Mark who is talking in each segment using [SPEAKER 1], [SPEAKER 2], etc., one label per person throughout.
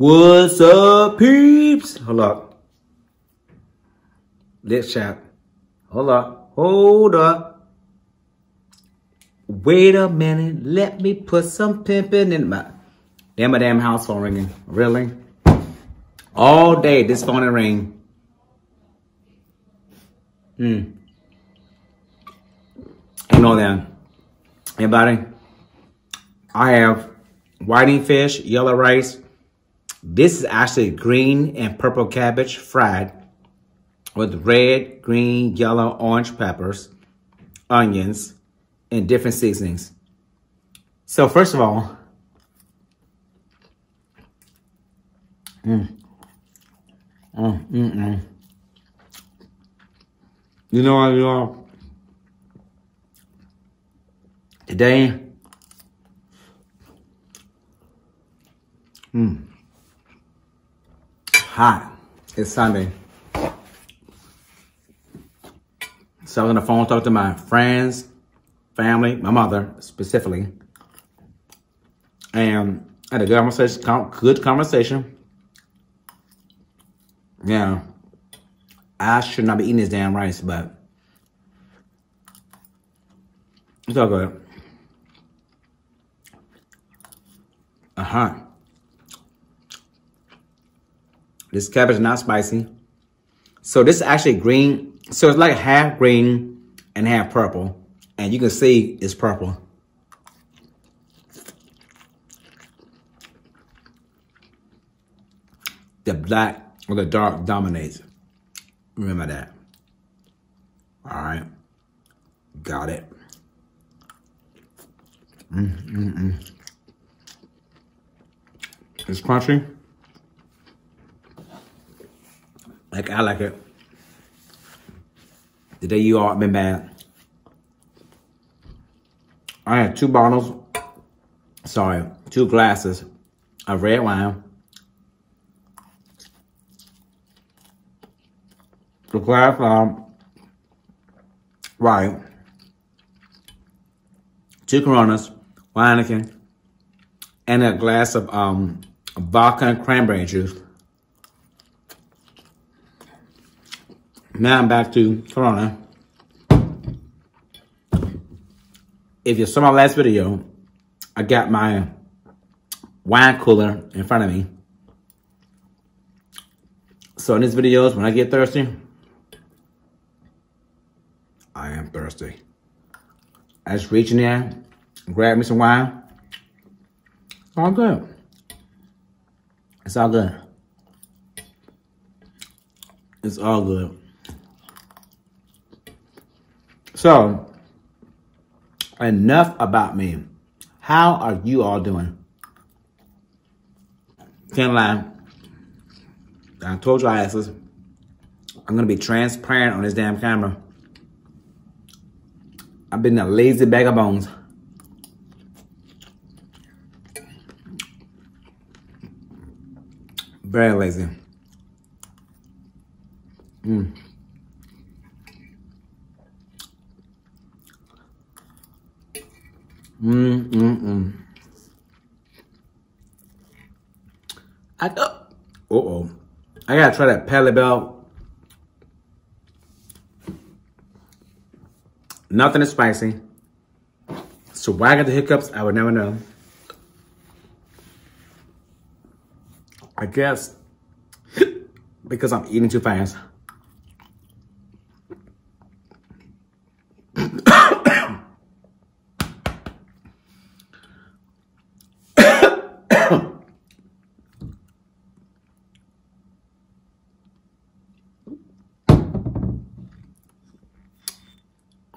[SPEAKER 1] What's up, peeps? Hold up. Let's chat. Hold up. Hold up. Wait a minute. Let me put some pimping in my... Damn, my damn house phone ringing. Really? All day, this phone ring. Hmm. You know that. Anybody? I have whiting fish, yellow rice. This is actually green and purple cabbage fried with red, green, yellow, orange peppers, onions, and different seasonings. So first of all, mm, mm, mm, you know what, y'all? Today, mm, hot. It's Sunday. So I was on the phone talking to my friends, family, my mother specifically. And I had a good conversation, good conversation. Yeah. I should not be eating this damn rice, but it's all good. Uh-huh. This cabbage is not spicy. So this is actually green. So it's like half green and half purple. And you can see it's purple. The black or the dark dominates. Remember that. All right. Got it. Mm, mm, mm. It's crunchy. Like I like it. The day you all been bad. I had two bottles, sorry, two glasses of red wine. The glass um right. Two Coronas, Heineken, and a glass of um vodka and cranberry juice. Now I'm back to Corona. If you saw my last video, I got my wine cooler in front of me. So in these videos, when I get thirsty, I am thirsty. I just reach in there, grab me some wine. All good. It's all good. It's all good. So, enough about me. How are you all doing? Can't lie. I told you I asses. I'm gonna be transparent on this damn camera. I've been a lazy bag of bones. Very lazy. Mm. Mm, mm, mm. I, uh, uh-oh. I gotta try that Pale Bell. Nothing is spicy. So why I got the hiccups, I would never know. I guess because I'm eating too fast.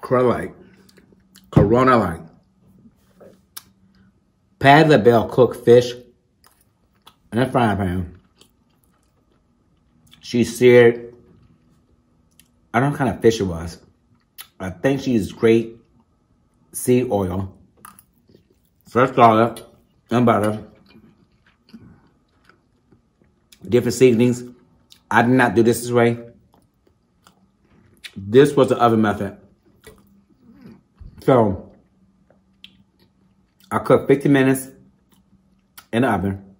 [SPEAKER 1] Corona Light. Corona Light. Pad Bell cooked fish in a frying pan. She seared, I don't know what kind of fish it was. I think she used great sea oil, fresh garlic, and butter, different seasonings. I did not do this this way. This was the other method. So, I cooked 50 minutes in the oven.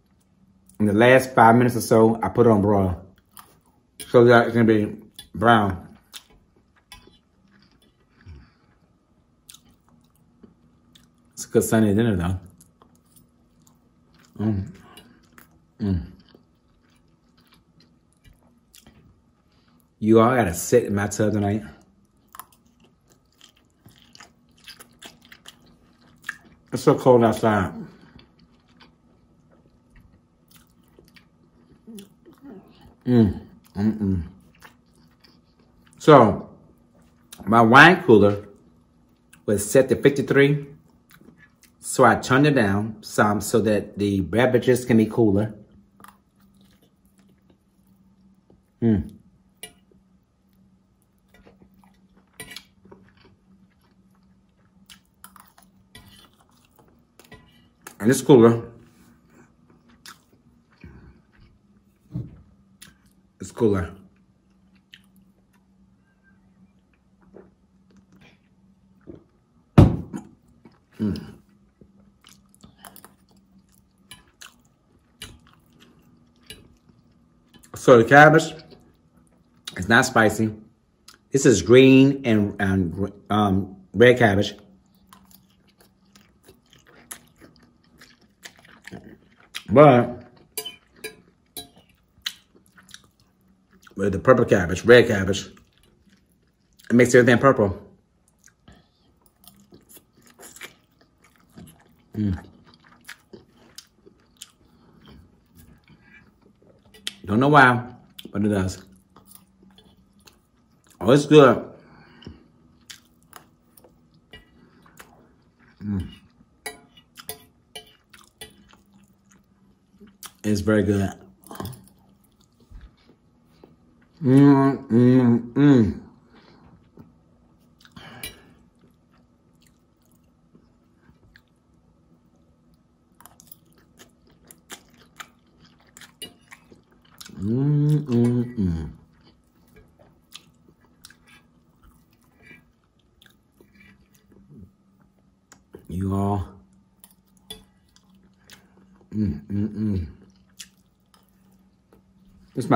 [SPEAKER 1] in the last five minutes or so, I put it on broil. So that it's gonna be brown. It's a good Sunday dinner though. Mm. Mm. You all gotta sit in my tub tonight. It's so cold outside. Mm, mm, mm. So, my wine cooler was set to 53. So I turned it down some so that the beverages can be cooler. Mm. And it's cooler. It's cooler. Mm. So the cabbage is not spicy. This is green and, and um, red cabbage. But with the purple cabbage, red cabbage, it makes everything purple. Mm. Don't know why, but it does. Oh, it's good. It's very good. Mmm, mmm,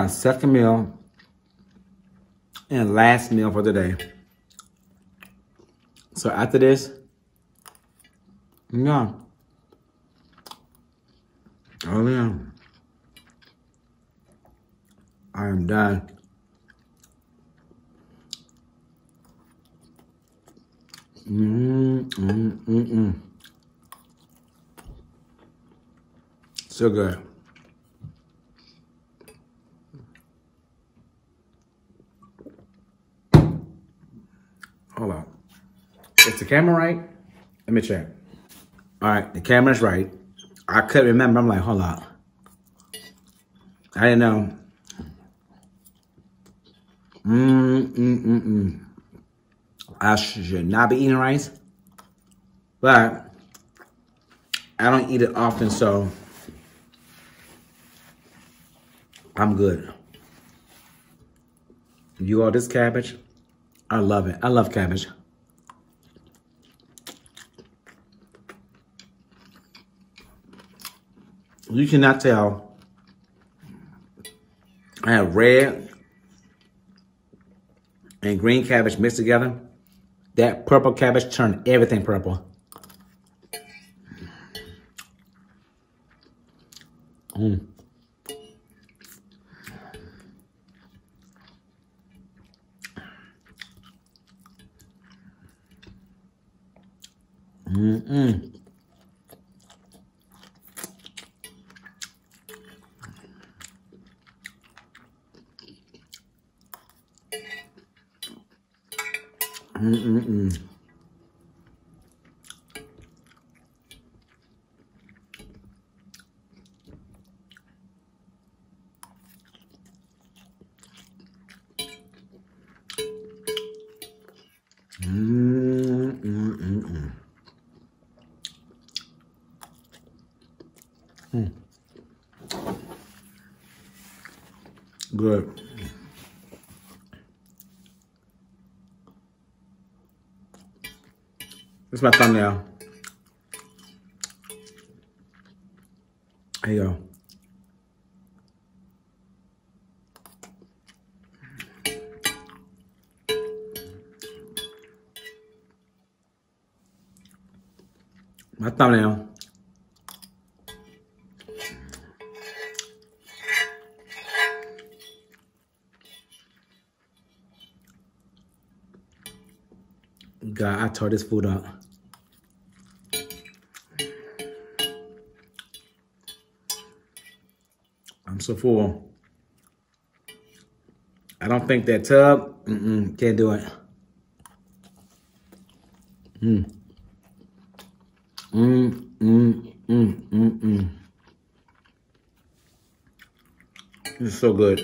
[SPEAKER 1] my second meal and last meal for the day. So after this, yeah. Oh yeah. I am done. Mmm, mmm, mmm, mmm. So good. Hold on. Is the camera right? Let me check. All right, the camera's right. I couldn't remember. I'm like, hold on. I didn't know. Mmm, mmm, mmm. I should not be eating rice. But I don't eat it often, so I'm good. You all this cabbage? I love it. I love cabbage. You cannot tell. I have red and green cabbage mixed together. That purple cabbage turned everything purple. Mmm. Mm-mm. Mm-mm-mm. Mm. Good. It's my thumbnail. There you go. My thumbnail. God, I tore this food up. So full. I don't think that tub, mm -mm, can't do it. Mmm. Mmm, mmm, mmm, mmm, mmm. This is so good.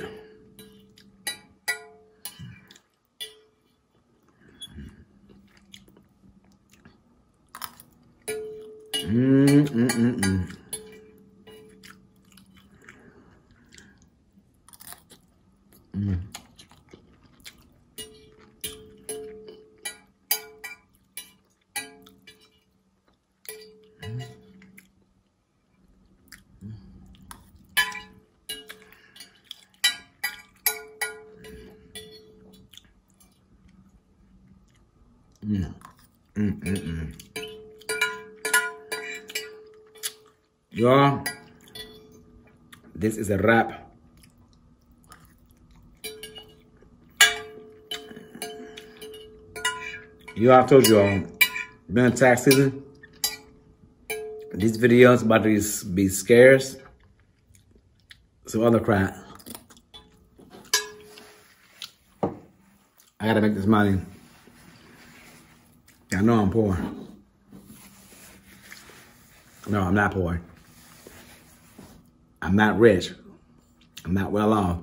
[SPEAKER 1] Is a wrap. You all told you all, been tax season. These videos about to be scarce. Some other crap. I gotta make this money. I know I'm poor. No, I'm not poor. I'm not rich. I'm not well off.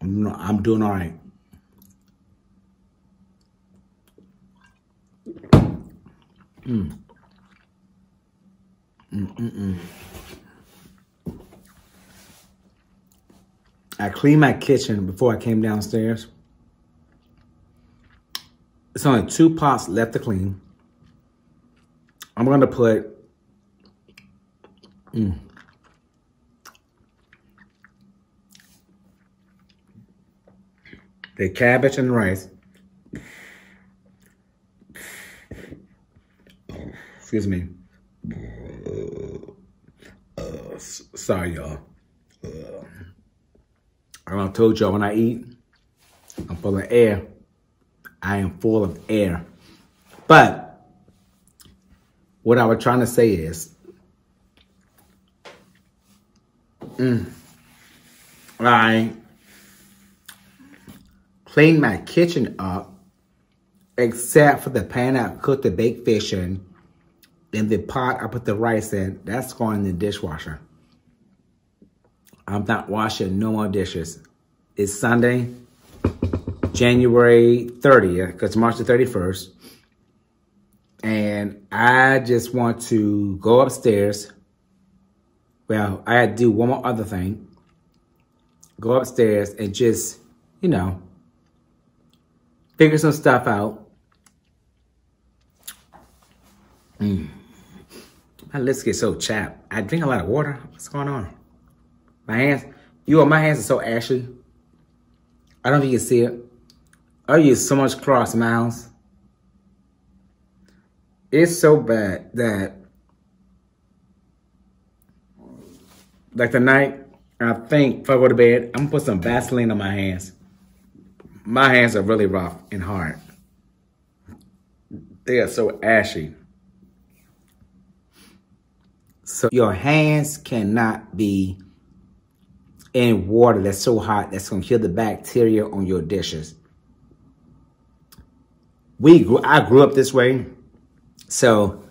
[SPEAKER 1] I'm, not, I'm doing all right. Mm. Mm -mm -mm. I cleaned my kitchen before I came downstairs. It's only two pots left to clean. I'm going to put the cabbage and rice. Excuse me. Uh, sorry, y'all. Uh, I told y'all when I eat, I'm full of air. I am full of air. But what I was trying to say is, mm, I cleaned my kitchen up, except for the pan I cooked the baked fish in, and the pot I put the rice in. That's going in the dishwasher. I'm not washing no more dishes. It's Sunday. January 30th, because March the 31st. And I just want to go upstairs. Well, I had to do one more other thing. Go upstairs and just, you know, figure some stuff out. Mm. My lips get so chapped. I drink a lot of water. What's going on? My hands, you know, my hands are so ashy. I don't think you can see it. I use so much cross mouse. It's so bad that like tonight, I think if I go to bed, I'm gonna put some Vaseline on my hands. My hands are really rough and hard. They are so ashy. So your hands cannot be in water that's so hot that's gonna kill the bacteria on your dishes we grew, I grew up this way. So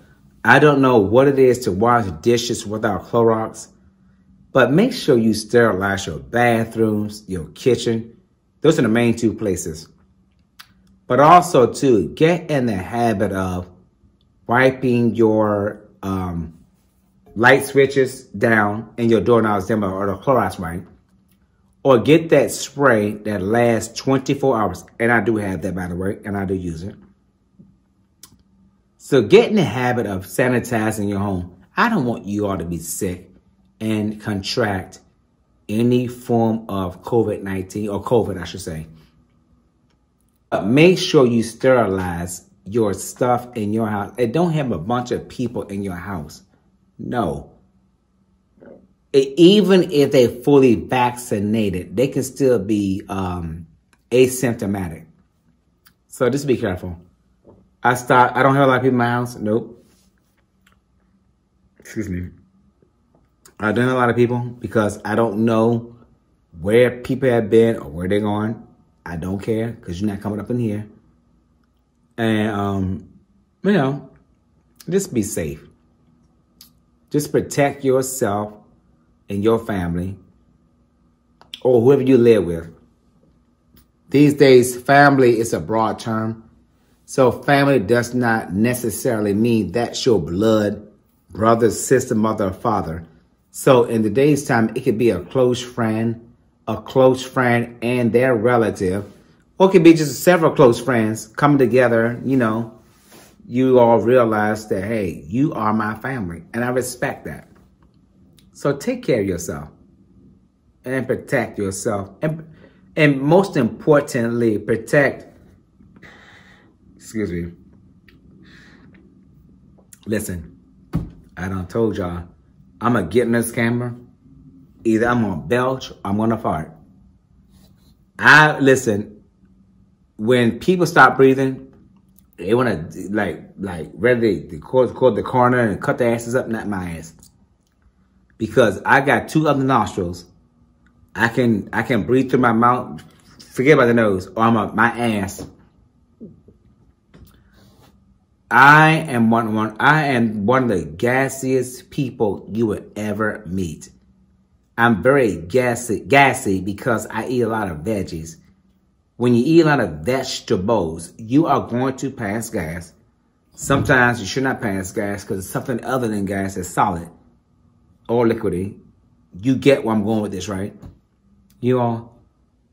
[SPEAKER 1] I don't know what it is to wash dishes without Clorox, but make sure you sterilize your bathrooms, your kitchen. Those are the main two places. But also to get in the habit of wiping your um, light switches down and your doorknobs down or the Clorox wipe. Or get that spray that lasts 24 hours. And I do have that, by the way, and I do use it. So get in the habit of sanitizing your home. I don't want you all to be sick and contract any form of COVID-19 or COVID, I should say. But make sure you sterilize your stuff in your house. And don't have a bunch of people in your house. No. Even if they fully vaccinated, they can still be um, asymptomatic. So just be careful. I start. I don't have a lot of people in my house. Nope. Excuse me. I don't have a lot of people because I don't know where people have been or where they're going. I don't care because you're not coming up in here. And, um, you know, just be safe. Just protect yourself and your family or whoever you live with. These days, family is a broad term. So family does not necessarily mean that's your blood, brother, sister, mother, father. So in today's time, it could be a close friend, a close friend and their relative, or it could be just several close friends coming together, you know, you all realize that, hey, you are my family, and I respect that. So take care of yourself and protect yourself. And, and most importantly, protect, excuse me, listen, I done told y'all, I'm to get in this camera Either I'm gonna belch or I'm gonna fart. I listen, when people stop breathing, they wanna like like ready to call, call the coroner and cut their asses up, not my ass. Because I got two other nostrils. I can I can breathe through my mouth, forget about the nose, or I'm a, my ass. I am one, one I am one of the gassiest people you would ever meet. I'm very gassy, gassy because I eat a lot of veggies. When you eat a lot of vegetables, you are going to pass gas. Sometimes you should not pass gas because it's something other than gas that's solid or liquidy. You get where I'm going with this, right? You all,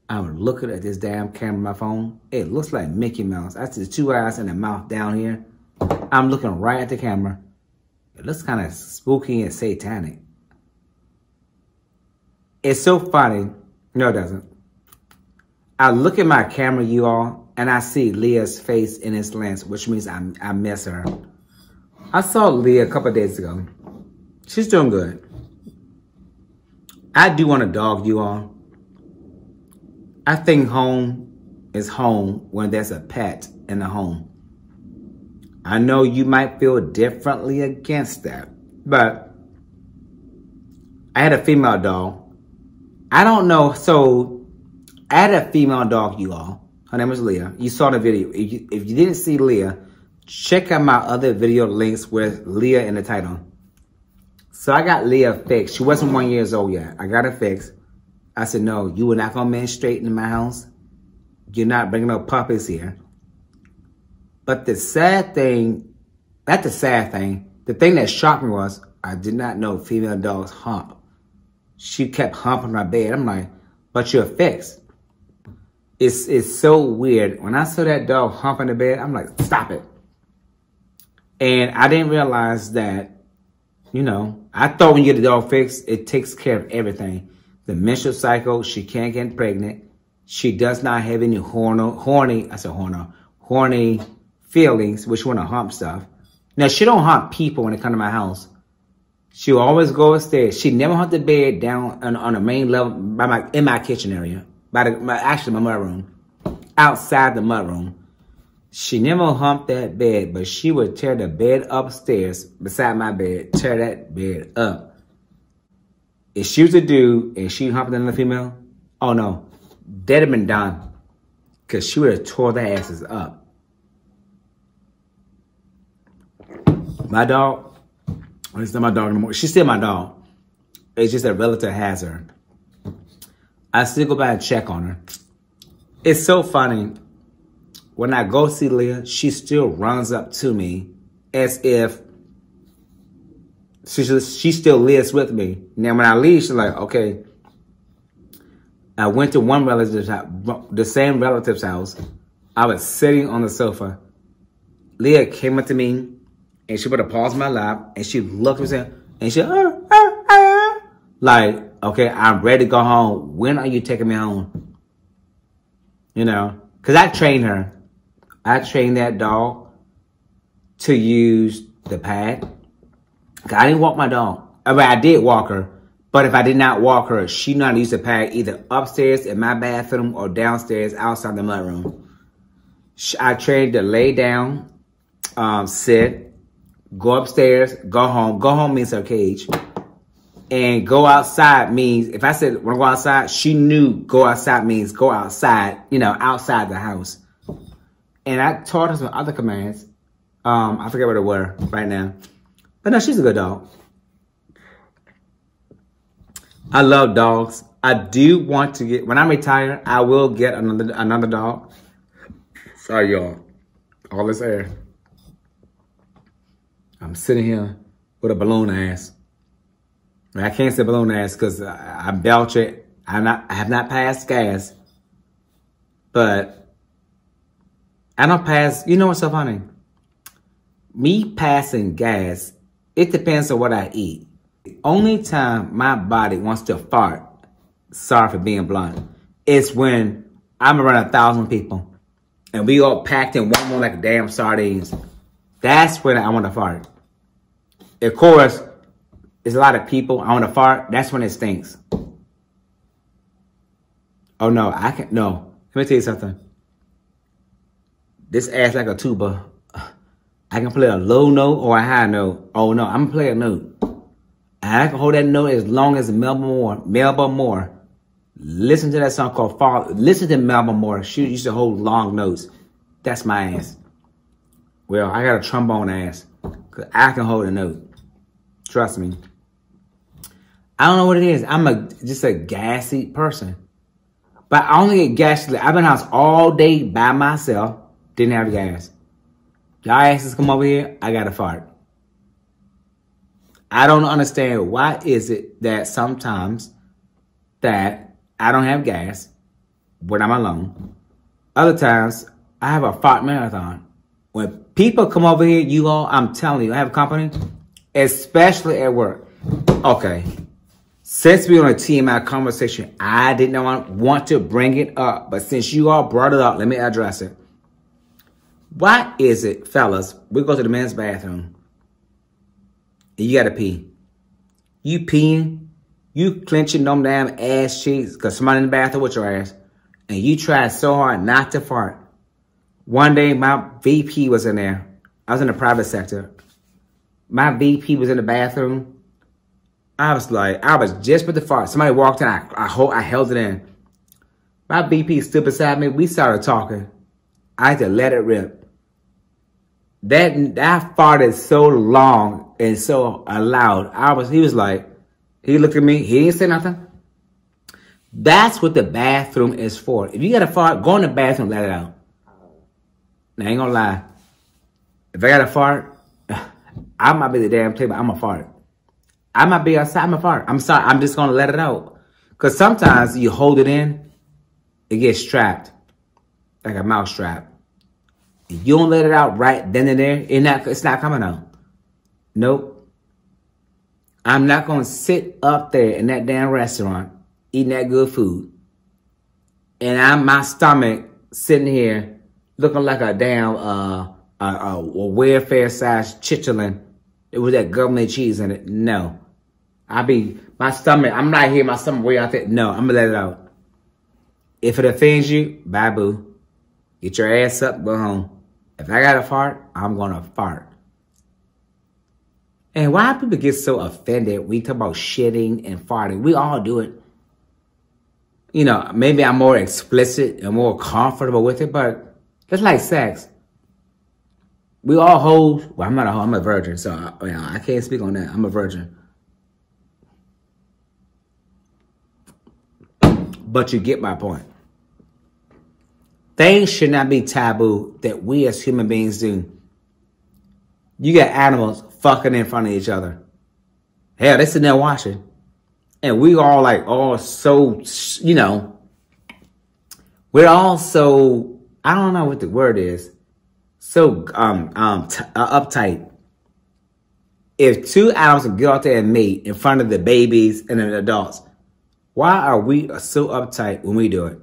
[SPEAKER 1] I'm looking at this damn camera my phone. It looks like Mickey Mouse. I see two eyes and a mouth down here. I'm looking right at the camera. It looks kind of spooky and satanic. It's so funny. No, it doesn't. I look at my camera, you all, and I see Leah's face in its lens, which means I, I miss her. I saw Leah a couple days ago. She's doing good. I do want a dog, you all. I think home is home when there's a pet in the home. I know you might feel differently against that, but I had a female dog I don't know. So I had a female dog, you all. Her name was Leah. You saw the video. If you, if you didn't see Leah, check out my other video links with Leah in the title. So I got Leah fixed. She wasn't one years old yet. I got her fixed. I said, no, you were not going to menstruate in my house. You're not bringing no puppies here. But the sad thing, not the sad thing, the thing that shocked me was I did not know female dogs hump she kept humping my bed. I'm like, but you're fixed. It's, it's so weird. When I saw that dog humping the bed, I'm like, stop it. And I didn't realize that, you know, I thought when you get the dog fixed, it takes care of everything. The menstrual cycle, she can't get pregnant. She does not have any horny, horny, I said horny, horny feelings, which want to hump stuff. Now, she don't hump people when they come to my house. She always go upstairs. She never hunt the bed down on, on the main level by my in my kitchen area. By the my, actually my mud room. Outside the mud room. She never humped that bed, but she would tear the bed upstairs beside my bed, tear that bed up. If she was a dude and she humped another female, oh no, that'd have been done. Cause she would have tore their asses up. My dog, it's not my dog anymore. She's still my dog. It's just a relative has her. I still go by and check on her. It's so funny. When I go see Leah, she still runs up to me as if she, she still lives with me. Now, when I leave, she's like, okay. I went to one relative's house, the same relative's house. I was sitting on the sofa. Leah came up to me and she put a pause in my lap and she looked at me and she, uh, uh, uh, like, okay, I'm ready to go home. When are you taking me home? You know, cause I trained her. I trained that dog to use the pad. I didn't walk my dog. I mean, I did walk her, but if I did not walk her, she not use the pad either upstairs in my bathroom or downstairs outside the mudroom. I trained to lay down, um, sit, go upstairs, go home. Go home means her cage. And go outside means, if I said want to go outside, she knew go outside means go outside, you know, outside the house. And I taught her some other commands. Um, I forget what they were right now. But no, she's a good dog. I love dogs. I do want to get, when I retire, I will get another another dog. Sorry, y'all. All this air. I'm sitting here with a balloon ass. I can't say balloon ass because I, I belch it. I'm not, I have not passed gas. But I don't pass, you know what's so funny? Me passing gas, it depends on what I eat. The only time my body wants to fart, sorry for being blunt, is when I'm around a thousand people and we all packed in one more like damn sardines. That's when I want to fart. Of course, there's a lot of people. I want to fart. That's when it stinks. Oh no, I can't. No, let me tell you something. This ass like a tuba. I can play a low note or a high note. Oh no, I'm gonna play a note. And I can hold that note as long as Melba Moore. Melba Moore. Listen to that song called Fall. Listen to Melba Moore. She used to hold long notes. That's my ass. Well, I got a trombone ass. Cause I can hold a note. Trust me. I don't know what it is. I'm a just a gassy person. But I only get gassy. I've been house all day by myself. Didn't have gas. Y'all asses come over here. I got to fart. I don't understand why is it that sometimes that I don't have gas when I'm alone. Other times I have a fart marathon. When people come over here, you all, I'm telling you, I have company, especially at work. Okay. Since we're on a TMI conversation, I did not want to bring it up, but since you all brought it up, let me address it. Why is it, fellas, we go to the men's bathroom, and you gotta pee. You peeing, you clenching them damn ass cheeks, because somebody in the bathroom with your ass, and you try so hard not to fart. One day, my VP was in there. I was in the private sector. My VP was in the bathroom I was like, I was just with the fart. Somebody walked in, I, I, hold, I held it in. My VP stood beside me. We started talking. I had to let it rip. That that farted so long and so loud. I was. He was like, he looked at me. He didn't say nothing. That's what the bathroom is for. If you got a fart, go in the bathroom, let it out. Now, I ain't gonna lie. If I got a fart, I might be the damn table. I'm a fart. I might be outside I'm a fart. I'm sorry. I'm just to let it out. Because sometimes you hold it in, it gets trapped like a mouse trap. You don't let it out right then and there, it's not, it's not coming out. Nope. I'm not to sit up there in that damn restaurant eating that good food. And I'm my stomach sitting here looking like a damn uh, a, a, welfare size chitlin it was that government cheese in it. No. I be, my stomach, I'm not here, my stomach way out there. No, I'm gonna let it out. If it offends you, bye boo. Get your ass up, go home. If I got to fart, I'm gonna fart. And why people get so offended we talk about shitting and farting? We all do it. You know, maybe I'm more explicit and more comfortable with it, but it's like sex we all hold. Well, I'm not a hoe. I'm a virgin, so I, you know, I can't speak on that. I'm a virgin. But you get my point. Things should not be taboo that we as human beings do. You got animals fucking in front of each other. Hell, they sitting there watching. And we all like, all so, you know, we're all so, I don't know what the word is so um um uh, uptight. If two get out there and mate in front of the babies and the adults, why are we so uptight when we do it?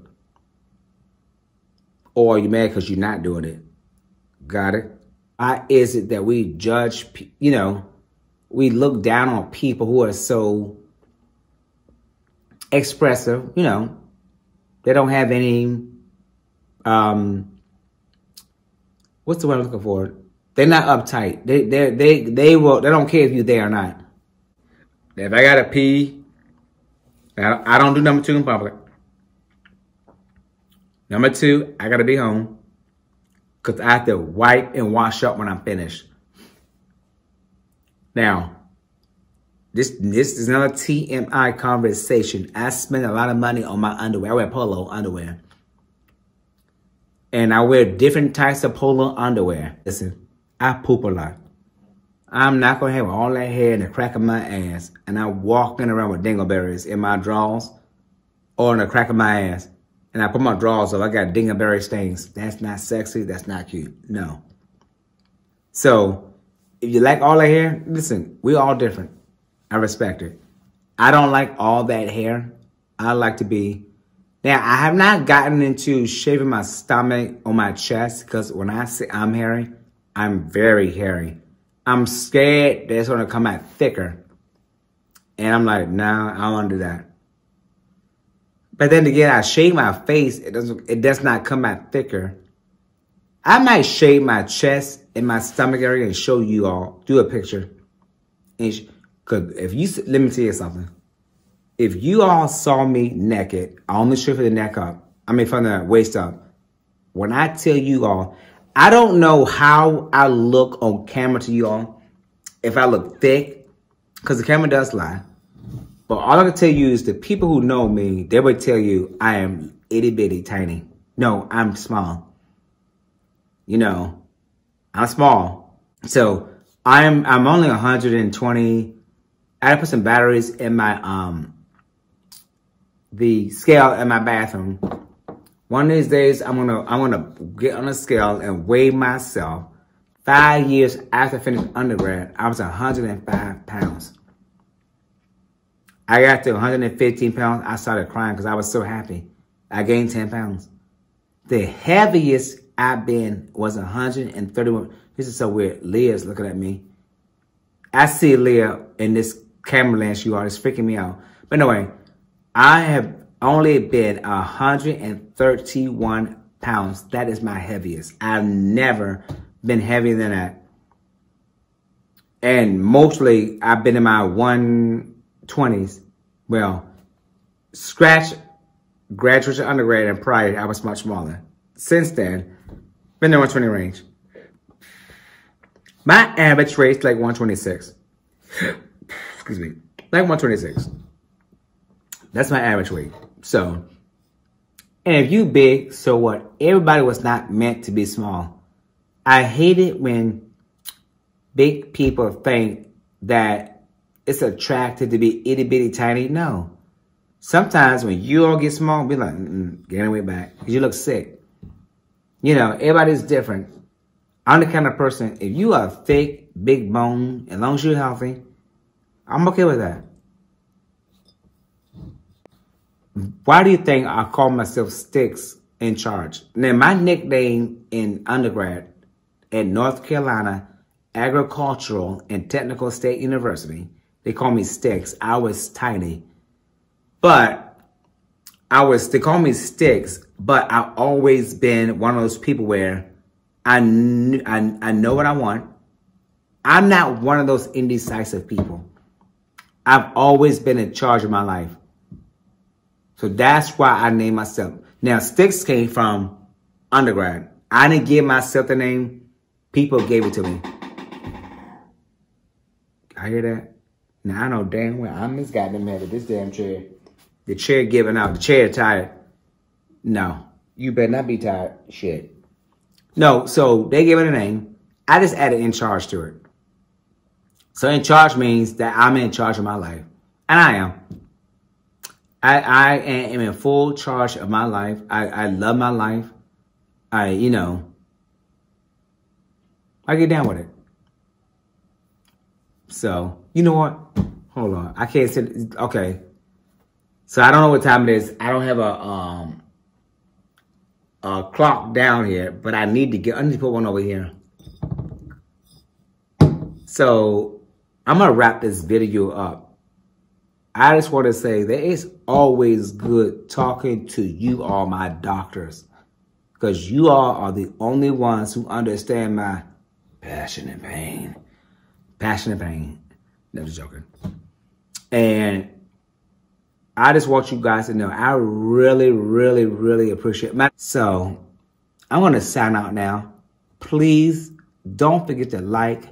[SPEAKER 1] Or are you mad because you're not doing it? Got it? Why is it that we judge, you know, we look down on people who are so expressive, you know, they don't have any, um, what's the word I'm looking for? They're not uptight. They, they, they, they will, they don't care if you're there or not. If I gotta pee, I don't do number two in public. Number two, I gotta be home because I have to wipe and wash up when I'm finished. Now, this this is another TMI conversation. I spend a lot of money on my underwear. I wear polo underwear. And I wear different types of polo underwear. Listen, I poop a lot. I'm not gonna have all that hair in the crack of my ass and I'm walking around with dingleberries in my drawers or in the crack of my ass. And I put my drawers up, I got dingleberry stains. That's not sexy, that's not cute. No. So if you like all that hair, listen, we all different. I respect it. I don't like all that hair. I like to be. Now, I have not gotten into shaving my stomach or my chest because when I say I'm hairy, I'm very hairy. I'm scared that it's going to come out thicker. And I'm like, nah, I don't want to do that. But then again, I shave my face. It doesn't. It does not come out thicker. I might shave my chest and my stomach area and show you all. Do a picture. Cause if you let me tell you something. If you all saw me naked, I only strip the neck up. I mean from the waist up. When I tell you all, I don't know how I look on camera to you all. If I look thick, because the camera does lie. But all I can tell you is the people who know me, they would tell you I am itty bitty tiny. No, I'm small. You know, I'm small. So I'm I'm only 120. I had to put some batteries in my um the scale in my bathroom one of these days, I'm gonna I'm gonna get on a scale and weigh myself. Five years after I finished undergrad, I was 105 pounds. I got to 115 pounds. I started crying because I was so happy. I gained 10 pounds. The heaviest I've been was 131. This is so weird. Leah's looking at me. I see Leah in this camera lens you are. It's freaking me out. But anyway, I have only been 131 pounds. That is my heaviest. I've never been heavier than that. And mostly I've been in my 120s. Well, scratch graduate undergrad and prior, I was much smaller. Since then, been in the 120 range. My average is like 126. Excuse me. Like 126. That's my average weight. So, and if you big, so what? Everybody was not meant to be small. I hate it when big people think that it's attractive to be itty bitty tiny. No. Sometimes when you all get small, be like, mm, get away back. Because you look sick. You know, everybody's different. I'm the kind of person, if you are thick, big bone, as long as you're healthy, I'm okay with that. Why do you think I call myself Sticks in charge? Now, my nickname in undergrad at North Carolina Agricultural and Technical State University, they call me Sticks. I was tiny. But I was, they call me Sticks, but I've always been one of those people where I, I, I know what I want. I'm not one of those indecisive people. I've always been in charge of my life. So that's why I named myself. Now, Sticks came from undergrad. I didn't give myself the name. People gave it to me. I hear that? Now, I know damn well I'm this goddamn mad at this damn chair. The chair giving out. The chair tired. No. You better not be tired. Shit. No, so they gave it a name. I just added in charge to it. So in charge means that I'm in charge of my life. And I am. I, I am in full charge of my life. I, I love my life. I, you know, I get down with it. So, you know what? Hold on. I can't say, okay. So I don't know what time it is. I don't have a, um, a clock down here, but I need to get, I need to put one over here. So I'm to wrap this video up. I just want to say that it's always good talking to you all, my doctors, because you all are the only ones who understand my passion and pain. Passion and pain. Never joking. And I just want you guys to know I really, really, really appreciate my. So I'm to sign out now. Please don't forget to like,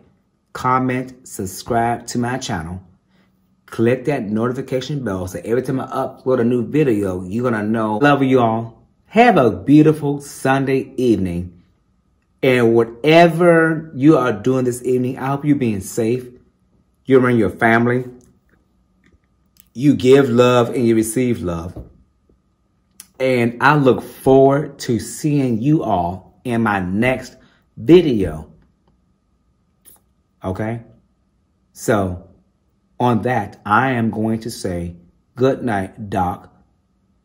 [SPEAKER 1] comment, subscribe to my channel. Click that notification bell so every time I upload a new video, you're going to know. Love you all. Have a beautiful Sunday evening. And whatever you are doing this evening, I hope you're being safe. You're in your family. You give love and you receive love. And I look forward to seeing you all in my next video. Okay? So, on that, I am going to say, good night, doc.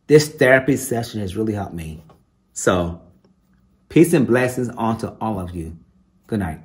[SPEAKER 1] This therapy session has really helped me. So, peace and blessings onto all of you. Good night.